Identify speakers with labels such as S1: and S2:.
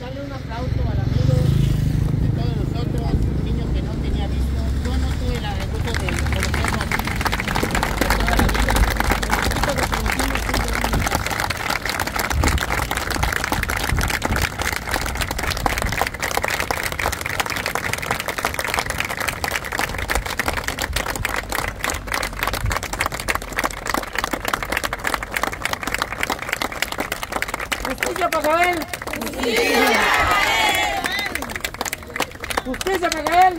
S1: Dale un aplauso al amigo de todos nosotros, un niño que no tenía visto. Yo no tuve la virtud de conocerlo de para Justicia para Gael.